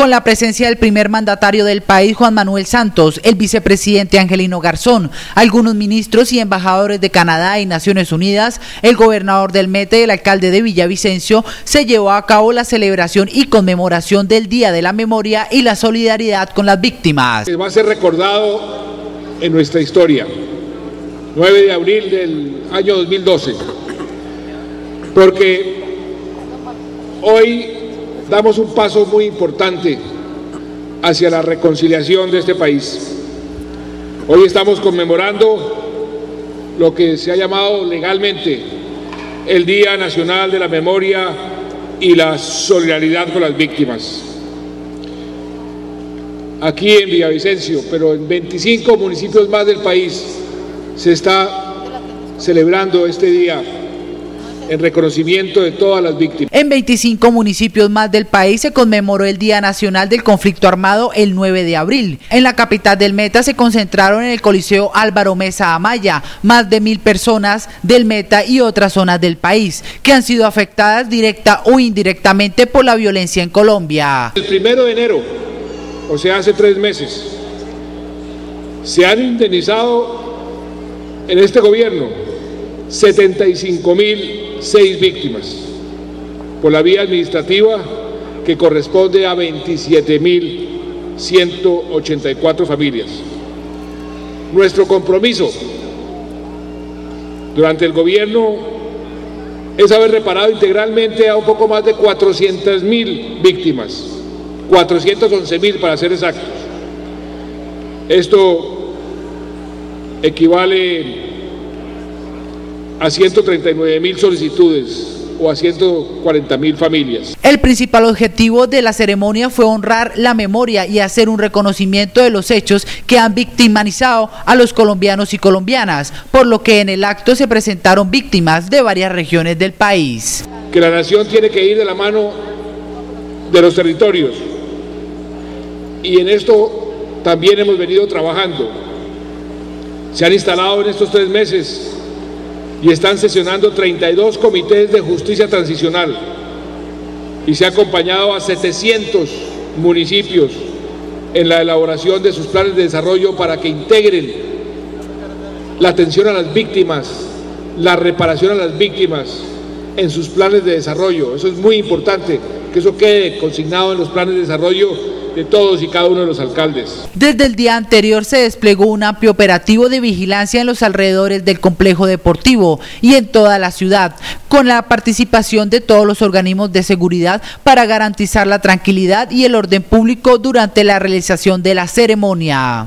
con la presencia del primer mandatario del país, Juan Manuel Santos, el vicepresidente Angelino Garzón, algunos ministros y embajadores de Canadá y Naciones Unidas, el gobernador del Mete y el alcalde de Villavicencio, se llevó a cabo la celebración y conmemoración del Día de la Memoria y la solidaridad con las víctimas. Va a ser recordado en nuestra historia, 9 de abril del año 2012, porque hoy damos un paso muy importante hacia la reconciliación de este país. Hoy estamos conmemorando lo que se ha llamado legalmente el Día Nacional de la Memoria y la Solidaridad con las Víctimas. Aquí en Villavicencio, pero en 25 municipios más del país se está celebrando este día en reconocimiento de todas las víctimas. En 25 municipios más del país se conmemoró el Día Nacional del Conflicto Armado el 9 de abril. En la capital del Meta se concentraron en el Coliseo Álvaro Mesa Amaya más de mil personas del Meta y otras zonas del país que han sido afectadas directa o indirectamente por la violencia en Colombia. El primero de enero, o sea, hace tres meses, se han indemnizado en este gobierno 75 mil seis víctimas por la vía administrativa que corresponde a 27.184 familias. Nuestro compromiso durante el gobierno es haber reparado integralmente a un poco más de 400.000 víctimas, 411.000 para ser exactos. Esto equivale a 139 mil solicitudes o a 140 mil familias. El principal objetivo de la ceremonia fue honrar la memoria y hacer un reconocimiento de los hechos que han victimizado a los colombianos y colombianas, por lo que en el acto se presentaron víctimas de varias regiones del país. Que la nación tiene que ir de la mano de los territorios y en esto también hemos venido trabajando. Se han instalado en estos tres meses y están sesionando 32 comités de justicia transicional y se ha acompañado a 700 municipios en la elaboración de sus planes de desarrollo para que integren la atención a las víctimas, la reparación a las víctimas en sus planes de desarrollo. Eso es muy importante, que eso quede consignado en los planes de desarrollo de todos y cada uno de los alcaldes. Desde el día anterior se desplegó un amplio operativo de vigilancia en los alrededores del complejo deportivo y en toda la ciudad, con la participación de todos los organismos de seguridad para garantizar la tranquilidad y el orden público durante la realización de la ceremonia.